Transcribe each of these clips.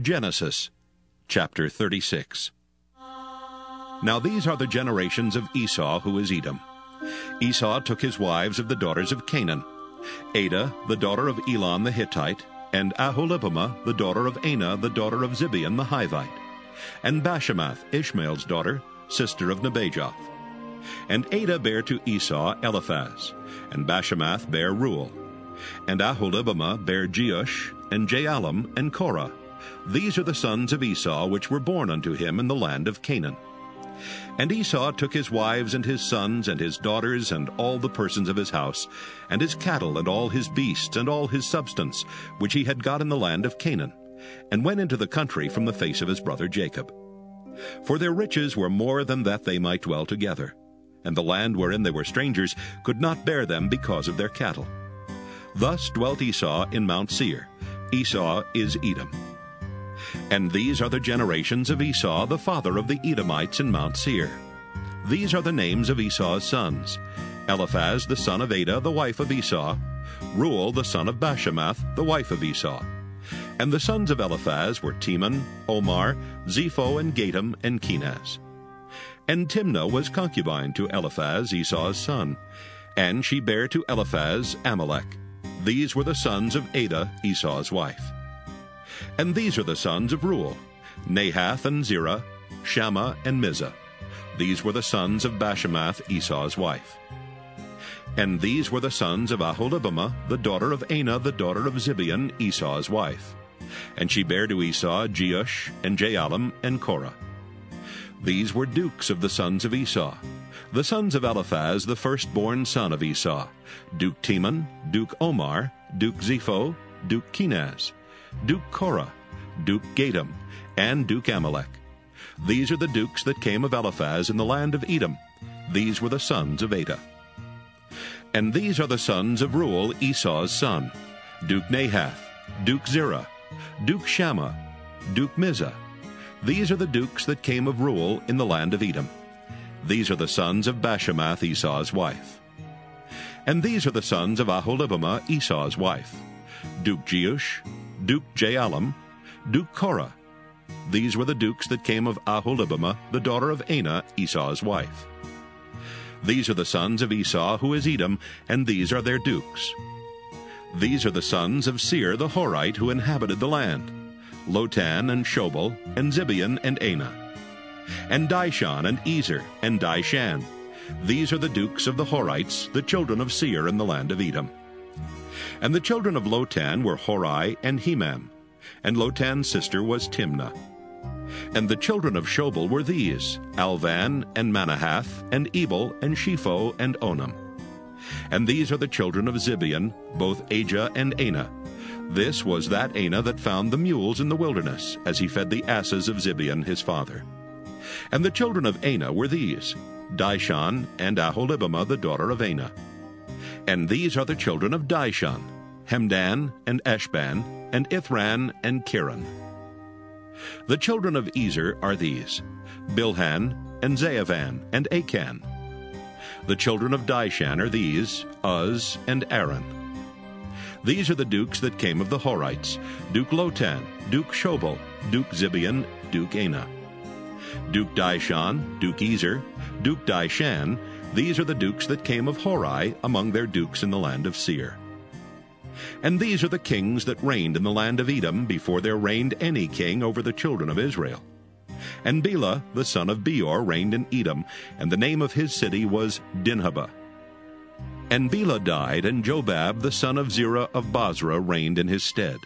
Genesis chapter 36. Now these are the generations of Esau, who is Edom. Esau took his wives of the daughters of Canaan Adah, the daughter of Elon the Hittite, and Aholibamah, the daughter of Anah, the daughter of Zibeon the Hivite, and Bashemath, Ishmael's daughter, sister of Nebajoth. And Adah bare to Esau Eliphaz, and Bashemath bare Reuel, and Aholibamah bare Jeush, and Jaalam, and Korah. These are the sons of Esau which were born unto him in the land of Canaan. And Esau took his wives and his sons and his daughters and all the persons of his house, and his cattle and all his beasts and all his substance, which he had got in the land of Canaan, and went into the country from the face of his brother Jacob. For their riches were more than that they might dwell together, and the land wherein they were strangers could not bear them because of their cattle. Thus dwelt Esau in Mount Seir. Esau is Edom. And these are the generations of Esau, the father of the Edomites in Mount Seir. These are the names of Esau's sons Eliphaz the son of Adah, the wife of Esau, Reuel the son of Bashemath, the wife of Esau. And the sons of Eliphaz were Teman, Omar, Zepho, and Gatam, and Kenaz. And Timnah was concubine to Eliphaz, Esau's son, and she bare to Eliphaz Amalek. These were the sons of Adah, Esau's wife. And these are the sons of Reuel, Nahath and Zerah, Shammah and Mizzah. These were the sons of Bashemath, Esau's wife. And these were the sons of Aholibamah, the daughter of Anah, the daughter of Zibeon, Esau's wife. And she bare to Esau Jeush, and Jaalam, and Korah. These were dukes of the sons of Esau. The sons of Eliphaz, the firstborn son of Esau, Duke Teman, Duke Omar, Duke Zepho, Duke Kenaz, Duke Korah, Duke Gatam, and Duke Amalek. These are the dukes that came of Eliphaz in the land of Edom. These were the sons of Adah. And these are the sons of Reuel, Esau's son, Duke Nahath, Duke Zerah, Duke Shammah, Duke Mizzah. These are the dukes that came of Reuel in the land of Edom. These are the sons of Bashemath, Esau's wife. And these are the sons of Aholibamah, Esau's wife, Duke Jeush, Duke Jaalam, Duke Korah. These were the dukes that came of Aholibamah, the daughter of Anah, Esau's wife. These are the sons of Esau, who is Edom, and these are their dukes. These are the sons of Seir the Horite, who inhabited the land, Lotan and Shobal, and Zibeon and Anah, and Dishon and Ezer and Dishan. These are the dukes of the Horites, the children of Seir in the land of Edom. And the children of Lotan were Hori and Hemam, and Lotan's sister was Timnah. And the children of Shobal were these, Alvan and Manahath, and Ebal, and Shepho, and Onam. And these are the children of Zibeon, both Ajah and Anah. This was that Anah that found the mules in the wilderness, as he fed the asses of Zibeon his father. And the children of Anah were these, Dishon and Aholibamah the daughter of Anah. And these are the children of Dishon, Hemdan, and Eshban, and Ithran, and Cheran. The children of Ezer are these, Bilhan, and Zaavan, and Akan. The children of Dishan are these, Uz, and Aran. These are the dukes that came of the Horites, Duke Lotan, Duke Shobal, Duke Zibeon, Duke Anah. Duke Dishon, Duke Ezer, Duke Dishan, these are the dukes that came of Hori among their dukes in the land of Seir. And these are the kings that reigned in the land of Edom before there reigned any king over the children of Israel. And Bela, the son of Beor, reigned in Edom, and the name of his city was Dinhabah. And Bela died, and Jobab, the son of Zerah of Bozrah reigned in his stead.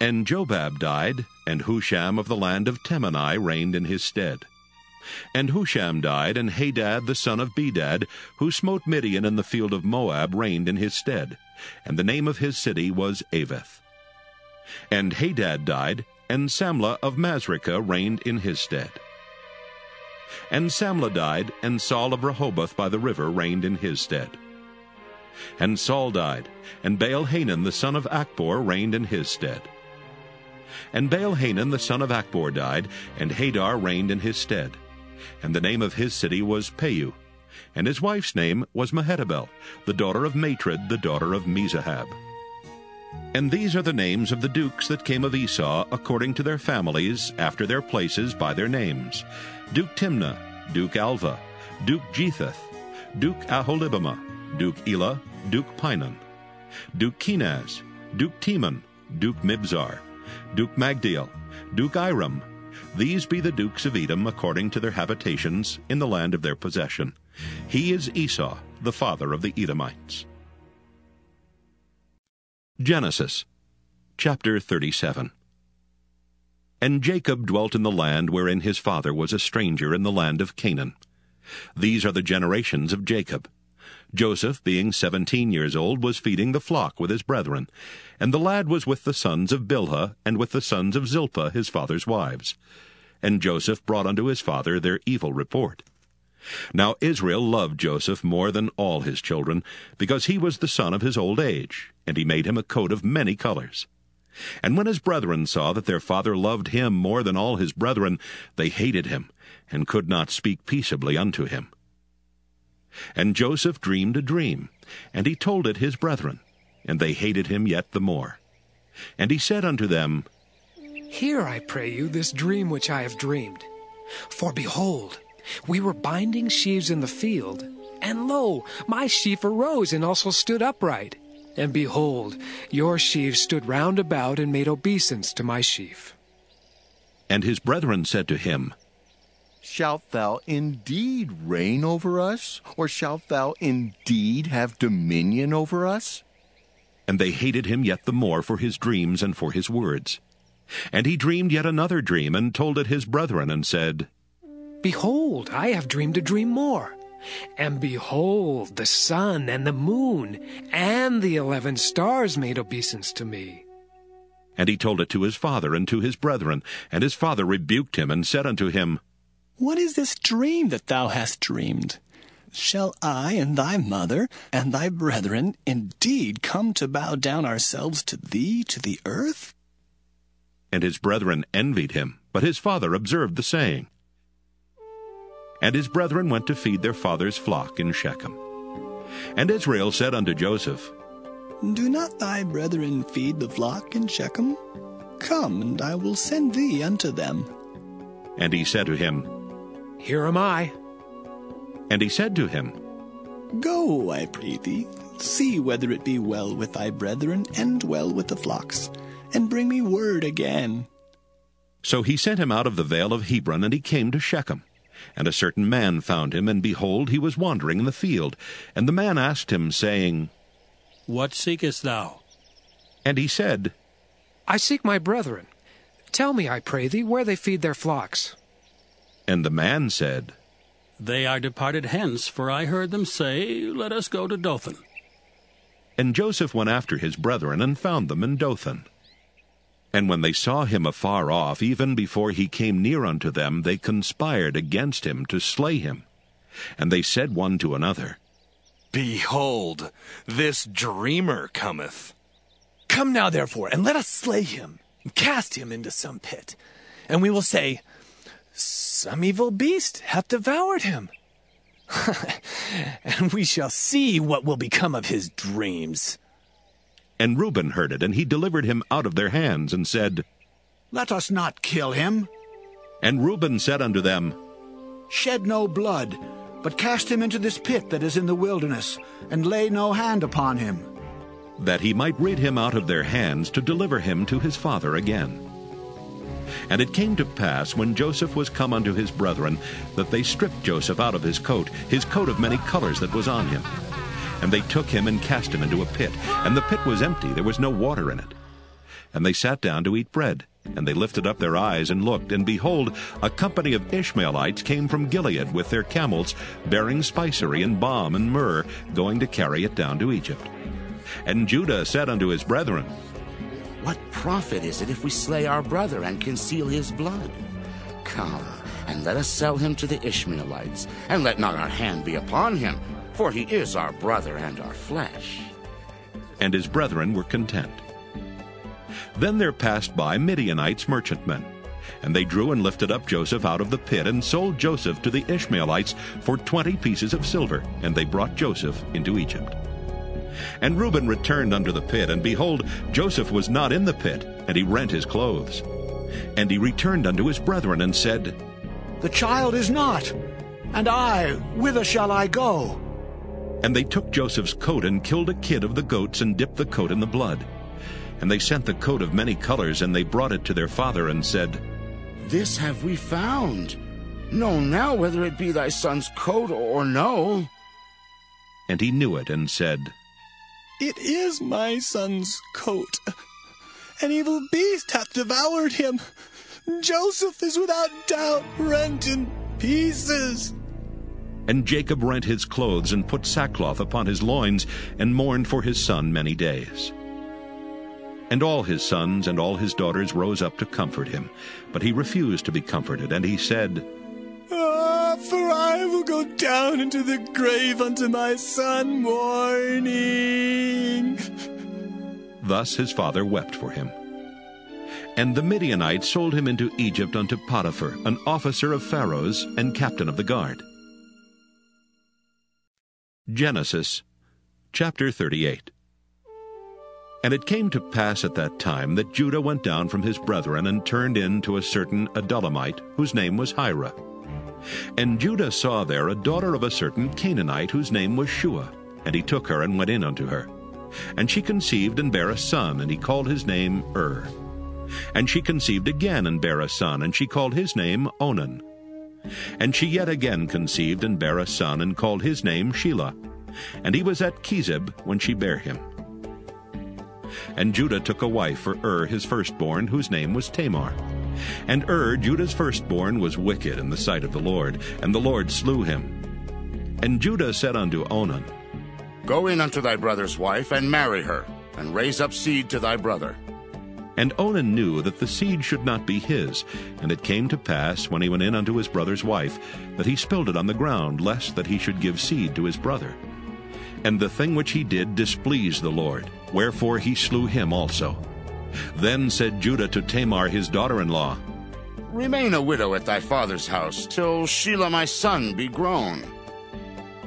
And Jobab died, and Husham of the land of Temani reigned in his stead. And Husham died, and Hadad the son of Bedad, who smote Midian in the field of Moab, reigned in his stead. And the name of his city was Avith. And Hadad died, and Samlah of Masrekah reigned in his stead. And Samlah died, and Saul of Rehoboth by the river reigned in his stead. And Saul died, and Baal-Hanan the son of Achbor reigned in his stead. And Baal-Hanan the son of Achbor died, and Hadar reigned in his stead and the name of his city was Pau. And his wife's name was Mehetabel, the daughter of Matred, the daughter of Mezahab. And these are the names of the dukes that came of Esau according to their families, after their places by their names Duke Timnah, Duke Alvah, Duke Jetheth, Duke Aholibamah, Duke Elah, Duke Pinon, Duke Kenaz, Duke Teman, Duke Mibzar, Duke Magdiel, Duke Iram. These be the dukes of Edom according to their habitations in the land of their possession. He is Esau, the father of the Edomites. Genesis chapter 37 And Jacob dwelt in the land wherein his father was a stranger in the land of Canaan. These are the generations of Jacob. Joseph, being seventeen years old, was feeding the flock with his brethren, and the lad was with the sons of Bilhah and with the sons of Zilpah his father's wives. And Joseph brought unto his father their evil report. Now Israel loved Joseph more than all his children, because he was the son of his old age, and he made him a coat of many colors. And when his brethren saw that their father loved him more than all his brethren, they hated him, and could not speak peaceably unto him. And Joseph dreamed a dream, and he told it his brethren, and they hated him yet the more. And he said unto them, Hear, I pray you, this dream which I have dreamed. For behold, we were binding sheaves in the field, and lo, my sheaf arose and also stood upright. And behold, your sheaves stood round about and made obeisance to my sheaf. And his brethren said to him, Shalt thou indeed reign over us, or shalt thou indeed have dominion over us? And they hated him yet the more for his dreams and for his words. And he dreamed yet another dream, and told it his brethren, and said, Behold, I have dreamed a dream more. And behold, the sun and the moon and the eleven stars made obeisance to me. And he told it to his father and to his brethren. And his father rebuked him, and said unto him, what is this dream that thou hast dreamed? Shall I and thy mother and thy brethren indeed come to bow down ourselves to thee to the earth? And his brethren envied him, but his father observed the saying. And his brethren went to feed their father's flock in Shechem. And Israel said unto Joseph, Do not thy brethren feed the flock in Shechem? Come, and I will send thee unto them. And he said to him, here am I. And he said to him, Go, I pray thee, see whether it be well with thy brethren and well with the flocks, and bring me word again. So he sent him out of the vale of Hebron, and he came to Shechem. And a certain man found him, and behold, he was wandering in the field. And the man asked him, saying, What seekest thou? And he said, I seek my brethren. Tell me, I pray thee, where they feed their flocks. And the man said, They are departed hence, for I heard them say, Let us go to Dothan. And Joseph went after his brethren, and found them in Dothan. And when they saw him afar off, even before he came near unto them, they conspired against him to slay him. And they said one to another, Behold, this dreamer cometh. Come now, therefore, and let us slay him, and cast him into some pit. And we will say, some evil beast hath devoured him. and we shall see what will become of his dreams. And Reuben heard it, and he delivered him out of their hands, and said, Let us not kill him. And Reuben said unto them, Shed no blood, but cast him into this pit that is in the wilderness, and lay no hand upon him. That he might rid him out of their hands to deliver him to his father again. And it came to pass, when Joseph was come unto his brethren, that they stripped Joseph out of his coat, his coat of many colors that was on him. And they took him and cast him into a pit, and the pit was empty, there was no water in it. And they sat down to eat bread. And they lifted up their eyes and looked, and behold, a company of Ishmaelites came from Gilead with their camels, bearing spicery and balm and myrrh, going to carry it down to Egypt. And Judah said unto his brethren, profit is it if we slay our brother and conceal his blood? Come, and let us sell him to the Ishmaelites, and let not our hand be upon him, for he is our brother and our flesh. And his brethren were content. Then there passed by Midianites merchantmen, and they drew and lifted up Joseph out of the pit, and sold Joseph to the Ishmaelites for twenty pieces of silver, and they brought Joseph into Egypt. And Reuben returned unto the pit, and behold, Joseph was not in the pit, and he rent his clothes. And he returned unto his brethren, and said, The child is not, and I, whither shall I go? And they took Joseph's coat, and killed a kid of the goats, and dipped the coat in the blood. And they sent the coat of many colors, and they brought it to their father, and said, This have we found. Know now whether it be thy son's coat or no. And he knew it, and said, It is my son's coat. An evil beast hath devoured him. Joseph is without doubt rent in pieces. And Jacob rent his clothes, and put sackcloth upon his loins, and mourned for his son many days. And all his sons and all his daughters rose up to comfort him. But he refused to be comforted, and he said, will go down into the grave unto my son mourning. Thus his father wept for him. And the Midianites sold him into Egypt unto Potiphar, an officer of Pharaoh's and captain of the guard. Genesis chapter 38 And it came to pass at that time that Judah went down from his brethren and turned in to a certain Adullamite, whose name was Hirah. And Judah saw there a daughter of a certain Canaanite, whose name was Shuah, and he took her and went in unto her. And she conceived and bare a son, and he called his name Ur. And she conceived again and bare a son, and she called his name Onan. And she yet again conceived and bare a son, and called his name Shelah. And he was at Chezib when she bare him. And Judah took a wife for Ur his firstborn, whose name was Tamar. And Ur, Judah's firstborn, was wicked in the sight of the Lord, and the Lord slew him. And Judah said unto Onan, Go in unto thy brother's wife, and marry her, and raise up seed to thy brother. And Onan knew that the seed should not be his. And it came to pass, when he went in unto his brother's wife, that he spilled it on the ground, lest that he should give seed to his brother. And the thing which he did displeased the Lord, wherefore he slew him also. Then said Judah to Tamar his daughter-in-law, Remain a widow at thy father's house, till Shelah my son be grown.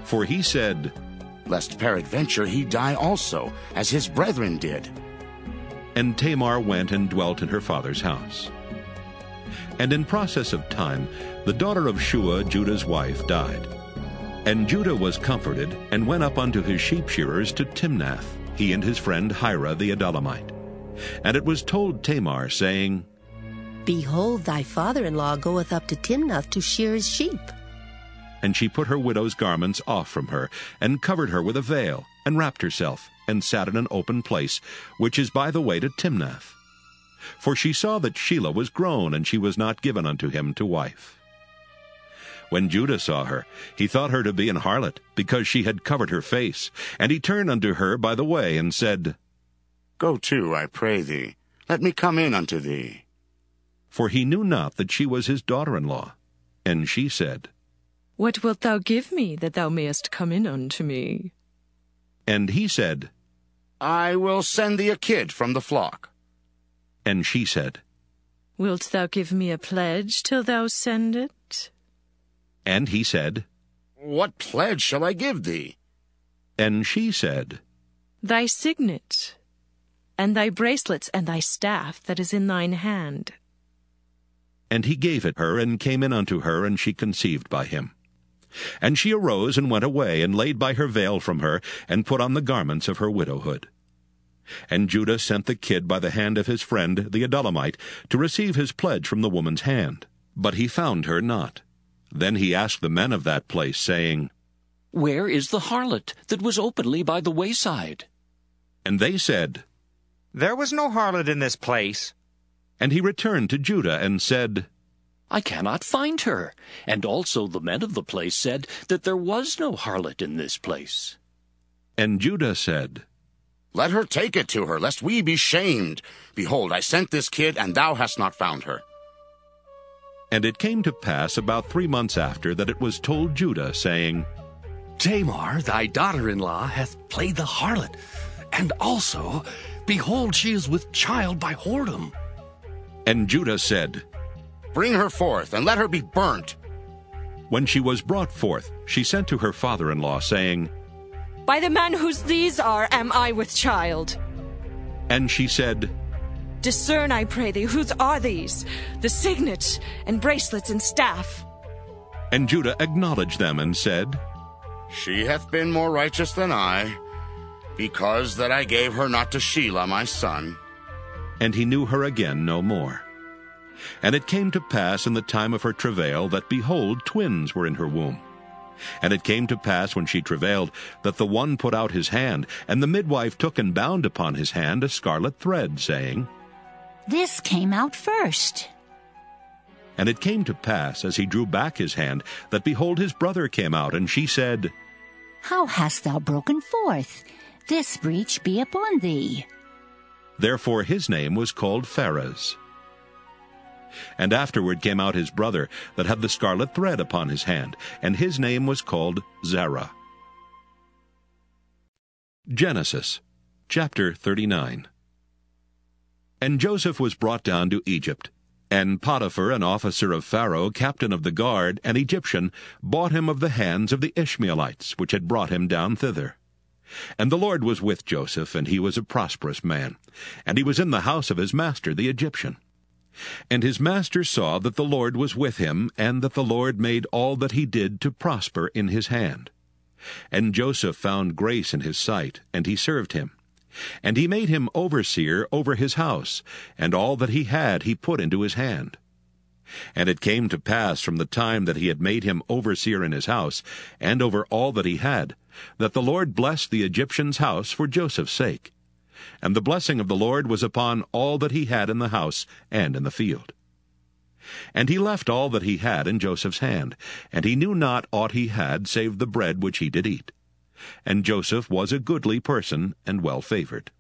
For he said, Lest peradventure he die also, as his brethren did. And Tamar went and dwelt in her father's house. And in process of time, the daughter of Shuah, Judah's wife, died. And Judah was comforted, and went up unto his sheep shearers to Timnath, he and his friend Hirah the Adullamite. And it was told Tamar, saying, Behold, thy father-in-law goeth up to Timnath to shear his sheep. And she put her widow's garments off from her, and covered her with a veil, and wrapped herself, and sat in an open place, which is by the way to Timnath. For she saw that Shelah was grown, and she was not given unto him to wife. When Judah saw her, he thought her to be an harlot, because she had covered her face. And he turned unto her by the way, and said, Go to, I pray thee. Let me come in unto thee. For he knew not that she was his daughter-in-law. And she said, What wilt thou give me that thou mayest come in unto me? And he said, I will send thee a kid from the flock. And she said, Wilt thou give me a pledge till thou send it? And he said, What pledge shall I give thee? And she said, Thy signet, and thy bracelets, and thy staff that is in thine hand. And he gave it her, and came in unto her, and she conceived by him. And she arose and went away, and laid by her veil from her, and put on the garments of her widowhood. And Judah sent the kid by the hand of his friend the Adullamite to receive his pledge from the woman's hand. But he found her not. Then he asked the men of that place, saying, Where is the harlot that was openly by the wayside? And they said, There was no harlot in this place. And he returned to Judah and said, I cannot find her. And also the men of the place said that there was no harlot in this place. And Judah said, Let her take it to her, lest we be shamed. Behold, I sent this kid, and thou hast not found her. And it came to pass about three months after that it was told Judah, saying, Tamar, thy daughter-in-law, hath played the harlot, and also, behold, she is with child by whoredom. And Judah said, Bring her forth, and let her be burnt. When she was brought forth, she sent to her father-in-law, saying, By the man whose these are, am I with child. And she said, Discern, I pray thee, whose are these? The signet, and bracelets, and staff. And Judah acknowledged them and said, She hath been more righteous than I, because that I gave her not to Shelah my son. And he knew her again no more. And it came to pass in the time of her travail that, behold, twins were in her womb. And it came to pass when she travailed that the one put out his hand, and the midwife took and bound upon his hand a scarlet thread, saying, This came out first. And it came to pass, as he drew back his hand, that behold, his brother came out, and she said, How hast thou broken forth? This breach be upon thee. Therefore his name was called Pharez. And afterward came out his brother that had the scarlet thread upon his hand, and his name was called Zarah. Genesis chapter 39 And Joseph was brought down to Egypt. And Potiphar, an officer of Pharaoh, captain of the guard, an Egyptian, bought him of the hands of the Ishmaelites, which had brought him down thither. And the Lord was with Joseph, and he was a prosperous man, and he was in the house of his master the Egyptian. And his master saw that the Lord was with him, and that the Lord made all that he did to prosper in his hand. And Joseph found grace in his sight, and he served him. And he made him overseer over his house, and all that he had he put into his hand. And it came to pass from the time that he had made him overseer in his house, and over all that he had, that the Lord blessed the Egyptian's house for Joseph's sake. And the blessing of the Lord was upon all that he had in the house and in the field. And he left all that he had in Joseph's hand, and he knew not aught he had save the bread which he did eat. And Joseph was a goodly person and well favored.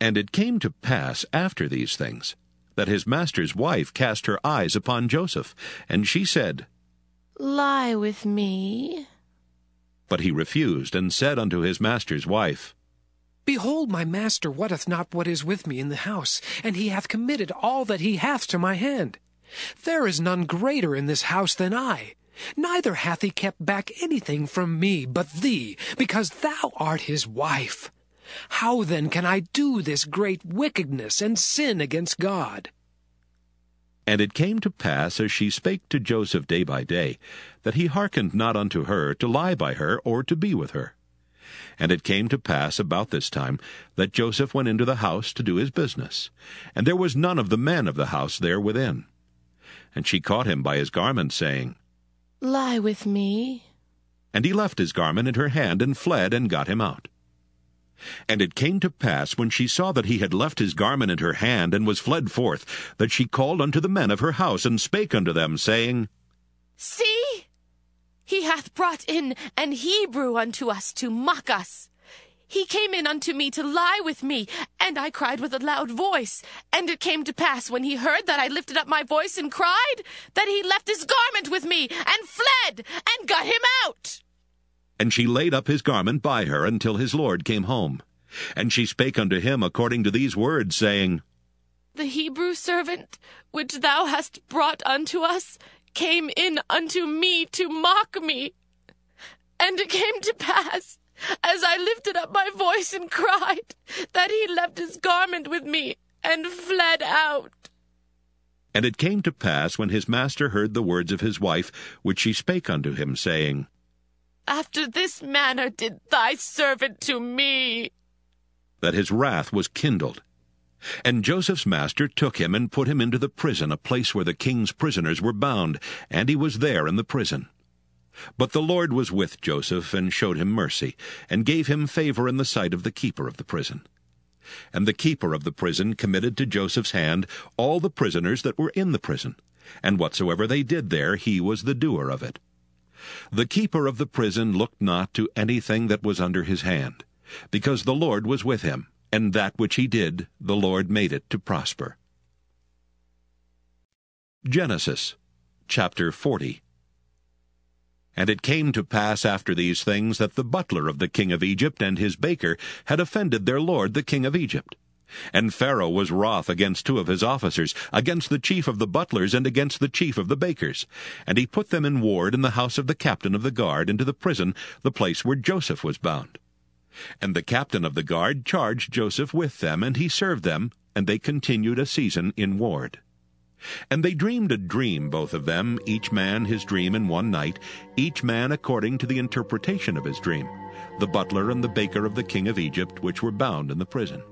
And it came to pass after these things, that his master's wife cast her eyes upon Joseph, and she said, Lie with me. But he refused, and said unto his master's wife, Behold, my master wotteth not what is with me in the house, and he hath committed all that he hath to my hand. There is none greater in this house than I. Neither hath he kept back anything from me but thee, because thou art his wife. How then can I do this great wickedness and sin against God? And it came to pass, as she spake to Joseph day by day, that he hearkened not unto her to lie by her or to be with her. And it came to pass about this time that Joseph went into the house to do his business, and there was none of the men of the house there within. And she caught him by his garment, saying, Lie with me. And he left his garment in her hand, and fled, and got him out. And it came to pass, when she saw that he had left his garment in her hand, and was fled forth, that she called unto the men of her house, and spake unto them, saying, See, he hath brought in an Hebrew unto us to mock us. He came in unto me to lie with me, and I cried with a loud voice. And it came to pass, when he heard that I lifted up my voice and cried, that he left his garment with me, and fled, and got him out. And she laid up his garment by her until his lord came home. And she spake unto him according to these words, saying, The Hebrew servant which thou hast brought unto us came in unto me to mock me. And it came to pass, as I lifted up my voice and cried, that he left his garment with me and fled out. And it came to pass, when his master heard the words of his wife, which she spake unto him, saying, After this manner did thy servant to me. That his wrath was kindled. And Joseph's master took him and put him into the prison, a place where the king's prisoners were bound, and he was there in the prison. But the Lord was with Joseph, and showed him mercy, and gave him favor in the sight of the keeper of the prison. And the keeper of the prison committed to Joseph's hand all the prisoners that were in the prison, and whatsoever they did there, he was the doer of it. The keeper of the prison looked not to anything that was under his hand, because the Lord was with him, and that which he did, the Lord made it to prosper. Genesis chapter 40 And it came to pass after these things that the butler of the king of Egypt and his baker had offended their lord the king of Egypt. And Pharaoh was wroth against two of his officers, against the chief of the butlers, and against the chief of the bakers. And he put them in ward in the house of the captain of the guard into the prison, the place where Joseph was bound. And the captain of the guard charged Joseph with them, and he served them, and they continued a season in ward. And they dreamed a dream, both of them, each man his dream in one night, each man according to the interpretation of his dream, the butler and the baker of the king of Egypt, which were bound in the prison.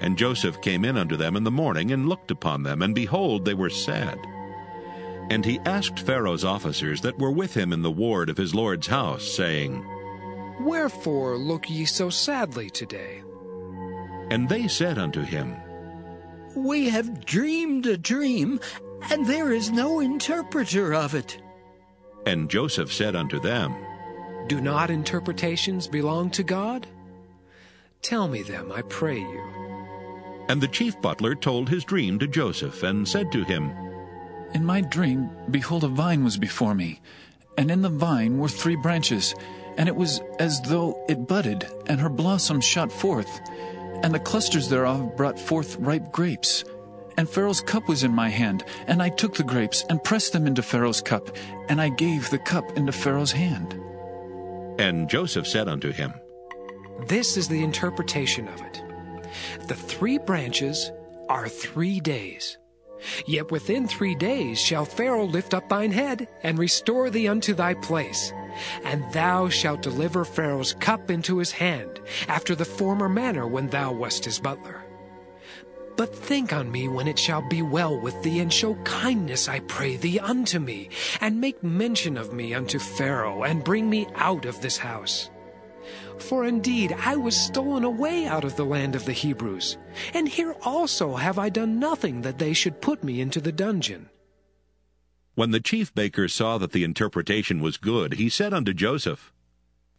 And Joseph came in unto them in the morning, and looked upon them, and behold, they were sad. And he asked Pharaoh's officers that were with him in the ward of his lord's house, saying, Wherefore look ye so sadly today? And they said unto him, We have dreamed a dream, and there is no interpreter of it. And Joseph said unto them, Do not interpretations belong to God? Tell me them, I pray you. And the chief butler told his dream to Joseph, and said to him, In my dream, behold, a vine was before me, and in the vine were three branches, and it was as though it budded, and her blossoms shot forth, and the clusters thereof brought forth ripe grapes. And Pharaoh's cup was in my hand, and I took the grapes, and pressed them into Pharaoh's cup, and I gave the cup into Pharaoh's hand. And Joseph said unto him, This is the interpretation of it. The three branches are three days. Yet within three days shall Pharaoh lift up thine head, and restore thee unto thy place. And thou shalt deliver Pharaoh's cup into his hand, after the former manner when thou wast his butler. But think on me when it shall be well with thee, and show kindness, I pray thee, unto me, and make mention of me unto Pharaoh, and bring me out of this house. For indeed I was stolen away out of the land of the Hebrews, and here also have I done nothing that they should put me into the dungeon. When the chief baker saw that the interpretation was good, he said unto Joseph,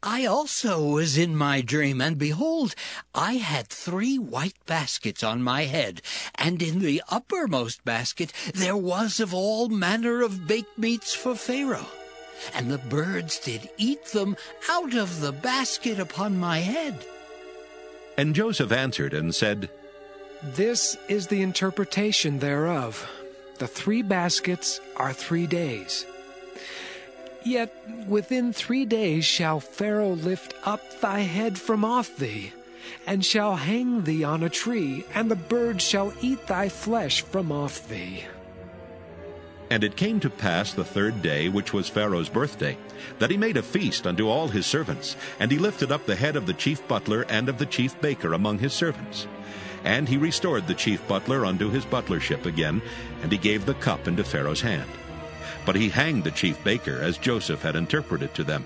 I also was in my dream, and behold, I had three white baskets on my head, and in the uppermost basket there was of all manner of baked meats for Pharaoh. And the birds did eat them out of the basket upon my head. And Joseph answered and said, This is the interpretation thereof. The three baskets are three days. Yet within three days shall Pharaoh lift up thy head from off thee, and shall hang thee on a tree, and the birds shall eat thy flesh from off thee. And it came to pass the third day, which was Pharaoh's birthday, that he made a feast unto all his servants, and he lifted up the head of the chief butler and of the chief baker among his servants. And he restored the chief butler unto his butlership again, and he gave the cup into Pharaoh's hand. But he hanged the chief baker, as Joseph had interpreted to them.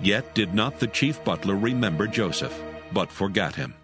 Yet did not the chief butler remember Joseph, but forgat him.